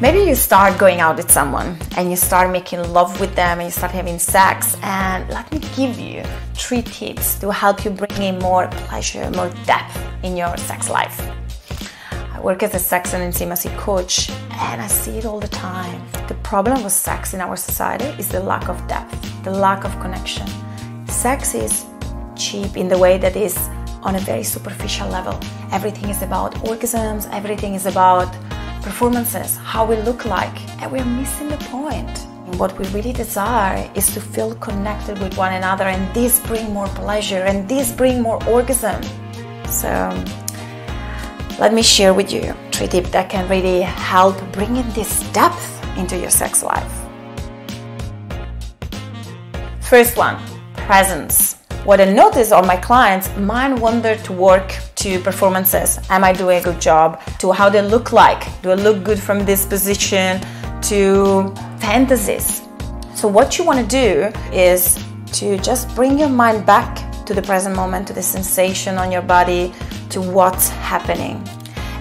Maybe you start going out with someone and you start making love with them and you start having sex. And let me give you three tips to help you bring in more pleasure, more depth in your sex life. I work as a sex and intimacy coach and I see it all the time. The problem with sex in our society is the lack of depth, the lack of connection. Sex is cheap in the way that is on a very superficial level. Everything is about orgasms, everything is about performances, how we look like, and we're missing the point. What we really desire is to feel connected with one another, and this bring more pleasure, and this bring more orgasm. So let me share with you three tips that can really help bringing this depth into your sex life. First one, presence. What I notice on my clients, mind wander to work to performances. Am I doing a good job? To how they look like? Do I look good from this position? To fantasies. So what you want to do is to just bring your mind back to the present moment, to the sensation on your body, to what's happening.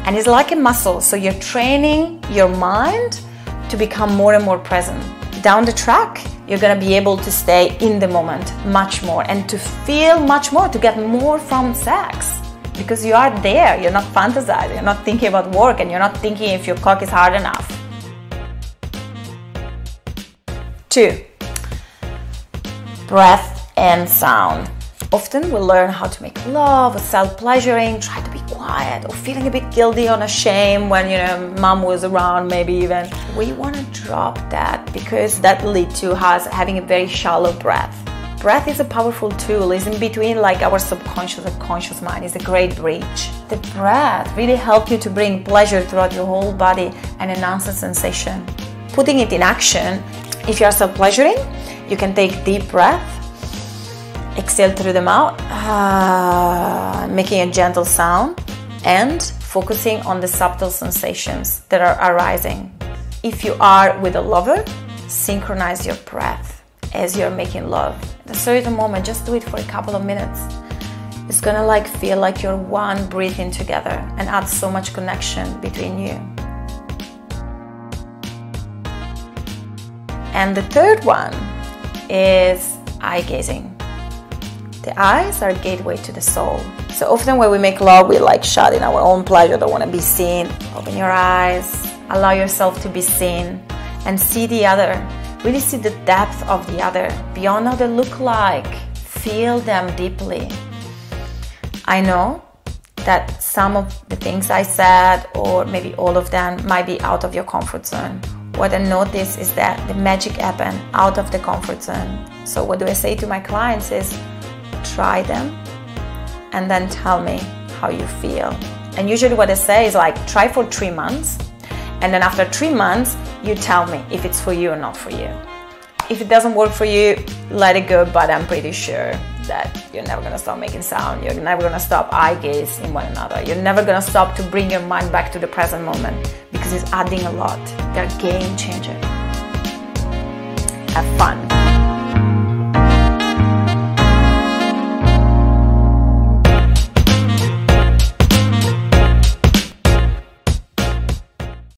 And it's like a muscle. So you're training your mind to become more and more present. Down the track, you're gonna be able to stay in the moment much more and to feel much more, to get more from sex. Because you are there, you're not fantasizing, you're not thinking about work, and you're not thinking if your cock is hard enough. Two, breath and sound. Often we learn how to make love self pleasuring, try to be quiet, or feeling a bit guilty or ashamed when you know mom was around, maybe even. We want to drop that because that leads to us having a very shallow breath. Breath is a powerful tool, is in between like our subconscious and conscious mind, is a great bridge. The breath really helps you to bring pleasure throughout your whole body and enhance the sensation. Putting it in action, if you are self pleasuring, you can take deep breath exhale through the mouth, uh, making a gentle sound, and focusing on the subtle sensations that are arising. If you are with a lover, synchronize your breath as you're making love. At a certain moment, just do it for a couple of minutes. It's gonna like feel like you're one breathing together and add so much connection between you. And the third one is eye gazing. The eyes are a gateway to the soul. So often when we make love, we like shut in our own pleasure, don't want to be seen. Open your eyes, allow yourself to be seen, and see the other. Really see the depth of the other, beyond how they look like. Feel them deeply. I know that some of the things I said, or maybe all of them, might be out of your comfort zone. What I notice is that the magic happen out of the comfort zone. So what do I say to my clients is try them and then tell me how you feel. And usually, what I say is like, try for three months, and then after three months, you tell me if it's for you or not for you. If it doesn't work for you, let it go, but I'm pretty sure that you're never gonna stop making sound. You're never gonna stop eye gaze in one another. You're never gonna stop to bring your mind back to the present moment because it's adding a lot. They're game changer. Have fun.